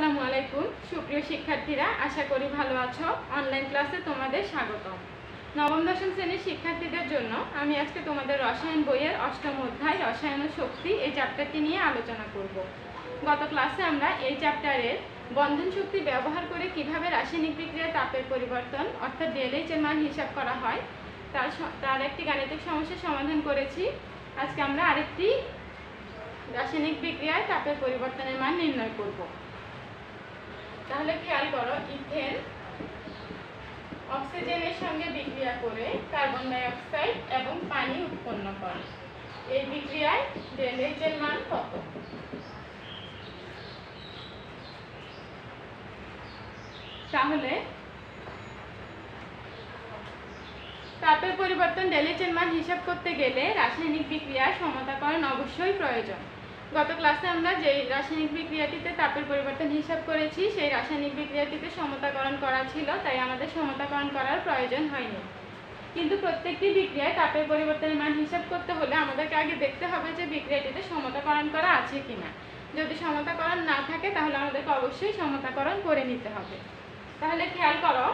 আসসালামু আলাইকুম। সুপ্রিয় শিক্ষার্থীরা, আশা করি ভালো আছো। অনলাইন ক্লাসে তোমাদের স্বাগতম। নবম, দশম শ্রেণির শিক্ষার্থীদের জন্য আমি আজকে তোমাদের রসায়ন বইয়ের অষ্টম অধ্যায়, রসায়ন শক্তি এই চ্যাপ্টারটি নিয়ে আলোচনা করব। গত ক্লাসে আমরা এই চ্যাপ্টারের বন্ধন শক্তি ব্যবহার করে কীভাবে রাসায়নিক বিক্রিয়া তাপের পরিবর্তন, অর্থাৎ ডেলএইচ এর মান হিসাব করা হয়, তার তার একটি গাণিতিক সমস্যার সমাধান করেছি। আজকে আমরা আরেকটি রাসায়নিক বিক্রিয়ায় তাপের পরিবর্তনের মান নির্ণয় করব। তাহলে খেয়াল করো, ইথেন অক্সিজেনের সঙ্গে বিক্রিয়া করে কার্বন ডাই অক্সাইড এবং পানি উৎপন্ন করে। এই বিক্রিয়ায় এর মান কত? তাহলে তাপের পরিবর্তন ডেলএইচ এর মান হিসাব করতে গেলে রাসায়নিক বিক্রিয়ার সমতাকরণ অবশ্যই প্রয়োজন। গত ক্লাসে আমরা যে রাসায়নিক বিক্রিয়াটিতে তাপের পরিবর্তন হিসাব করেছি, সেই রাসায়নিক বিক্রিয়াটিতে সমতাকরণ করা ছিল, তাই আমাদের সমতাকরণ করার প্রয়োজন হয়নি। কিন্তু প্রত্যেকটি বিক্রিয়ায় তাপের পরিবর্তনের মান হিসাব করতে হলে আমাদেরকে আগে দেখতে হবে যে বিক্রিয়াটিতে সমতাকরণ করা আছে কিনা। যদি সমতাকরণ না থাকে, তাহলে আমাদেরকে অবশ্যই সমতাকরণ করে নিতে হবে। তাহলে খেয়াল করো,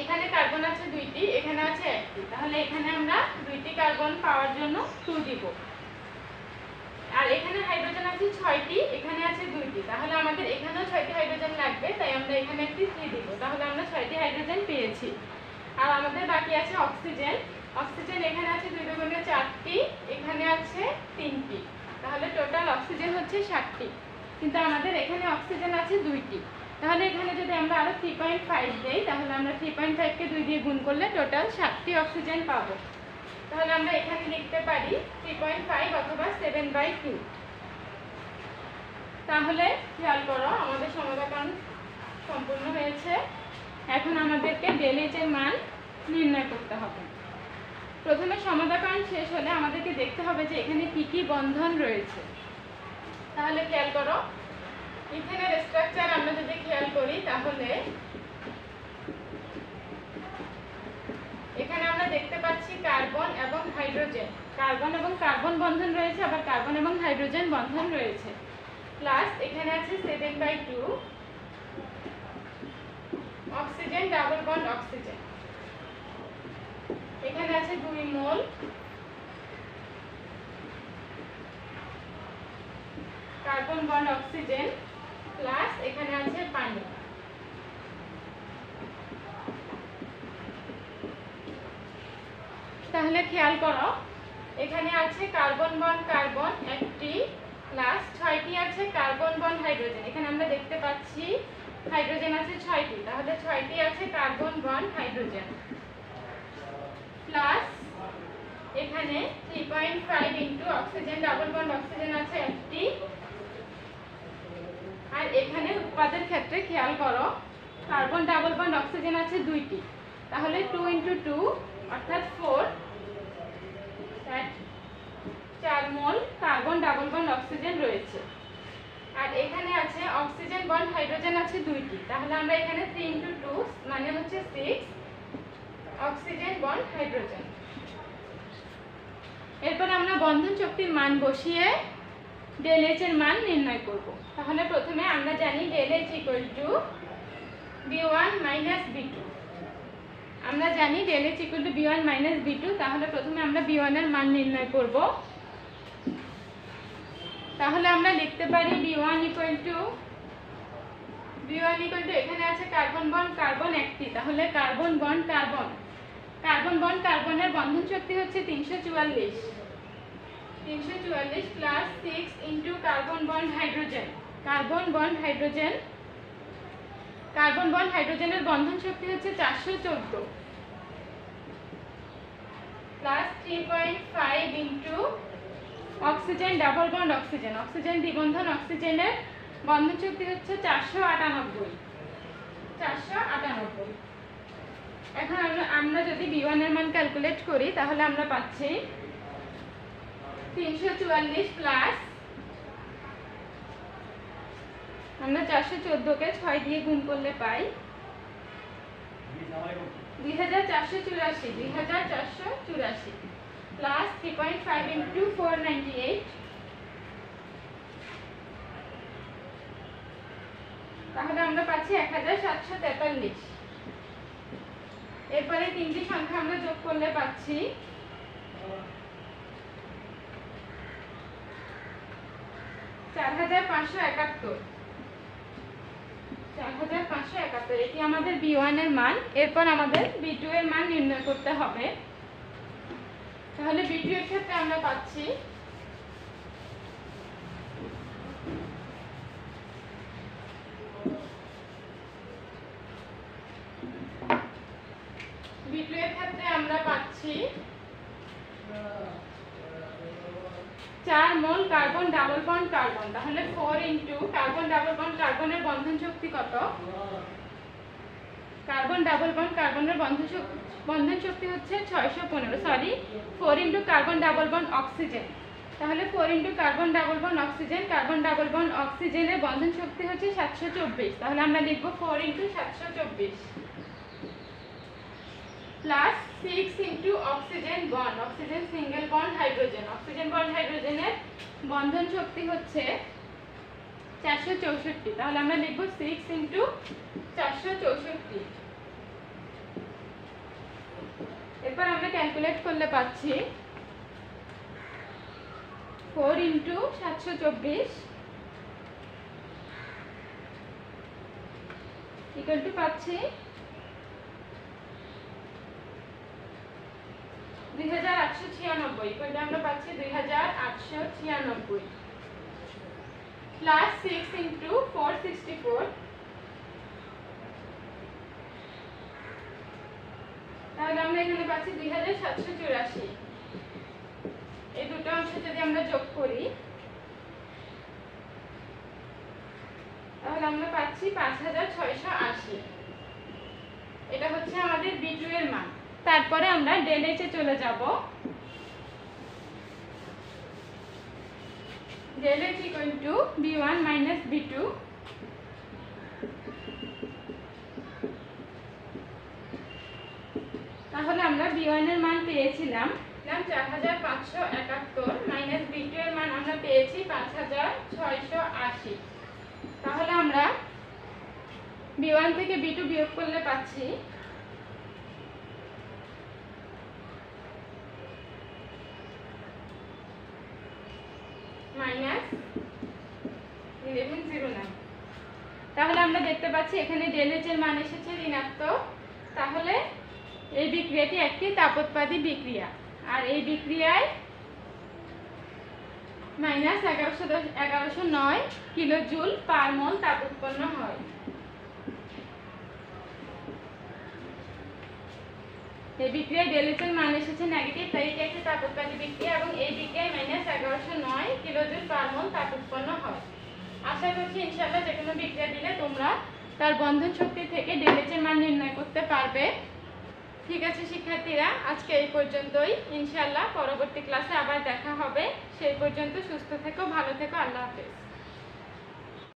এখানে কার্বন আছে দুইটি, এখানে আছে একটি। তাহলে এখানে আমরা দুইটি কার্বন পাওয়ার জন্য টু দিব। এখানে হাইড্রোজেন আছে ছয়টি, এখানে আছে দুইটি। তাহলে আমাদের এখানেও ছয়টি হাইড্রোজেন লাগবে, তাই আমরা এখানে একটি থ্রি দিব। তাহলে আমরা ছয়টি হাইড্রোজেন পেয়েছি। আর আমাদের বাকি আছে অক্সিজেন অক্সিজেন এখানে আছে দুই দুগুণে চারটি, এখানে আছে তিনটি। তাহলে টোটাল অক্সিজেন হচ্ছে ষাটটি। কিন্তু আমাদের এখানে অক্সিজেন আছে দুইটি। তাহলে এখানে যদি আমরা আরও থ্রি পয়েন্ট ফাইভ দিই, তাহলে আমরা থ্রি পয়েন্ট ফাইভকে দুই দিয়ে গুণ করলে টোটাল ষাটটি অক্সিজেন পাবো। তাহলে আমরা এখানে লিখতে পারি থ্রি পয়েন্ট ফাইভ অথবা সেভেন বাই টু তাহলে খেয়াল করো, আমাদের সমাধান সম্পূর্ণ হয়েছে। এখন আমাদেরকে ডেলিজ এর মান নির্ণয় করতে হবে। প্রথমে সমাধান শেষ হলে আমাদেরকে দেখতে হবে যে এখানে কি কি বন্ধন রয়েছে। তাহলে খেয়াল করো ইথেনের স্ট্রাকচার আমরা যদি খেয়াল করি, তাহলে এখানে আমরা দেখতে পাচ্ছি কার্বন এবং হাইড্রোজেন। কার্বন এবং কার্বন বন্ধন রয়েছে, আবার কার্বন এবং হাইড্রোজেন বন্ধন রয়েছে। প্লাস এখানে আছে seven by two. Oxygen, double bond oxygen. এখানে আছে দুই mole. Carbon bond oxygen. Plus এখানে আছে পানি। তাহলে খেয়াল করো, এখানে আছে কার্বন বন্ড কার্বন একটি প্লাস ছয়টি আছে কার্বন বন্ড হাইড্রোজেন এখানে আমরা দেখতে পাচ্ছি হাইড্রোজেন আছে ছয়টি, তাহলে ছয়টি আছে কার্বন বন্ড হাইড্রোজেন প্লাস এখানে three point five into oxygen double bond oxygen আছে একটি। আর এখানে উৎপাদের ক্ষেত্রে খেয়াল করো কার্বন ডাবল বন্ড অক্সিজেন আছে দুইটি। তাহলে টু ইন্টু টু অর্থাৎ ফোর চার mole carbon, double bond oxygen রয়েছে। আর এখানে আছে অক্সিজেন বন্ড, হাইড্রোজেন আছে দুইটি। তাহলে আমরা এখানে থ্রি ইন্টু টু মানে হচ্ছে সিক্স অক্সিজেন বন্ড, হাইড্রোজেন। এরপর আমরা বন্ধন শক্তির মান বসিয়ে ডেল এর মান নির্ণয় করব। তাহলে প্রথমে আমরা জানি del H equal to B one minus B two. আমরা জানি del H equal to B one minus B two তাহলে প্রথমে আমরা বি ওয়ানের মান নির্ণয় করব। তাহলে আমরা লিখতে পারি B one equal to B one equal to এখানে আছে কার্বন বন্ড কার্বন একটি তাহলে carbon bond carbon carbon bond কার্বনের বন্ধন শক্তি হচ্ছে তিনশো চুয়াল্লিশ। তিনশো চুয়াল্লিশ plus six into carbon bond hydrogen carbon bond hydrogen carbon bond হাইড্রোজেনের বন্ধন শক্তি হচ্ছে চারশো চোদ্দ। Plus three point five into oxygen double bond oxygen oxygen দ্বিবন্ধন অক্সিজেনের বন্ধন শক্তি হচ্ছে চারশো আটানব্বই। চারশো আটানব্বই। এখন আমরা আমরা যদি বি এর মান ক্যালকুলেট করি, তাহলে আমরা পাচ্ছি তিনশো চুয়াল্লিশ প্লাস আমরা চারশো চোদ্দোকে ছয় দিয়ে গুণ করলে পাই দুই হাজার চারশো চুরাশি, দুই হাজার চারশো চুরাশি plus three point five into four ninety eight তাহলে আমরা পাচ্ছি এক হাজার সাতশো তেতাল্লিশ। এরপরে তিনটি সংখ্যা আমরা যোগ করলে পাচ্ছি চার হাজার পাঁচশো একাত্তর। চার হাজার পাঁচশো একাত্তর। এটি আমাদের বি ওয়ানের মান। এরপর আমাদের বি এর মান নির্ণয় করতে হবে। তাহলে বি টু এর ক্ষেত্রে আমরা পাচ্ছি বি টু এর ক্ষেত্রে আমরা পাচ্ছি চার mole carbon, double bond carbon. তাহলে four into carbon, double bond কার্বনের বন্ধন শক্তি কত? কার্বন, ডাবল বন্ড কার্বনের বন্ধন শক্তি বন্ধন শক্তি হচ্ছে ছয়শো পনেরো sorry four into carbon, double bond oxygen. তাহলে four into carbon, double bond oxygen, carbon, double bond অক্সিজেনের বন্ধন শক্তি হচ্ছে সাতশো চব্বিশ। তাহলে আমরা লিখব ফোর ইন্টু সাতশো চব্বিশ। Plus six into oxygen bond oxygen single bond hydrogen oxygen bond হাইড্রোজেনের বন্ধন শক্তি হচ্ছে চারশো চৌষট্টি। তাহলে আমরা লিখব সিক্স ইন্টু চারশো চৌষট্টি। এরপর আমরা ক্যালকুলেট করলে পাচ্ছি ফোর ইন্টু সাতশো চব্বিশ ইকুয়াল টু পাচ্ছি দুই হাজার আটশো ছিয়ানব্বই আমরা পাচ্ছি দুই হাজার আটশো ছিয়ানব্বই। সিক্স ফোর সিক্সটি ফোর তাহলে আমরা এখানে পাচ্ছি দুই হাজার সাতশো চুরাশি। এই দুটো যদি আমরা যোগ করি, তাহলে আমরা পাচ্ছি পাঁচ হাজার ছয়শো আশি। এটা হচ্ছে আমাদের বি টু এর মান। তারপরে আমরা ডেল এইচে চলে যাব। Del H equal to B one minus B two তাহলে আমরা বি ওয়ানের মান পেয়েছিলাম। চার হাজার পাঁচশো একাত্তর মাইনাস বি টু এর মান আমরা পেয়েছি পাঁচ হাজার ছয়শো আশি। তাহলে আমরা বি ওয়ান থেকে বি টু বিয়োগ করলে পাচ্ছি মাইনাস ইলেভেন জিরো নাইন। তাহলে আমরা দেখতে পাচ্ছি এখানে ডেলেজ মান এসেছে ঋণাত্মক। তাহলে এই বিক্রিয়াটি একটি তাপোৎপাদী বিক্রিয়া। আর এই বিক্রিয়ায় মাইনাস এগারোশো এগারোশো নয় কিলো জুল পার মোল তাপ উৎপন্ন হয়। এই বিক্রিয়ায় ডেলিজের মান এসেছে নেগেটিভ তাই এটি একটি তাপোৎপাদী বিক্রিয়া এবং এই বিক্রিয়ায় মাইনাস এগারোশো নয় কিলোজুল পার তাপ উৎপন্ন হয়। আশা করছি ইনশাল্লাহ যে কোনো বিক্রিয়া দিলে তোমরা তার বন্ধন শক্তি থেকে ডেলিজের মান নির্ণয় করতে পারবে। ঠিক আছে, শিক্ষার্থীরা, আজকে এই পর্যন্তই। ইনশাল্লাহ পরবর্তী ক্লাসে আবার দেখা হবে। সেই পর্যন্ত সুস্থ থেকো, ভালো থেকো, আল্লাহ হাফেজ।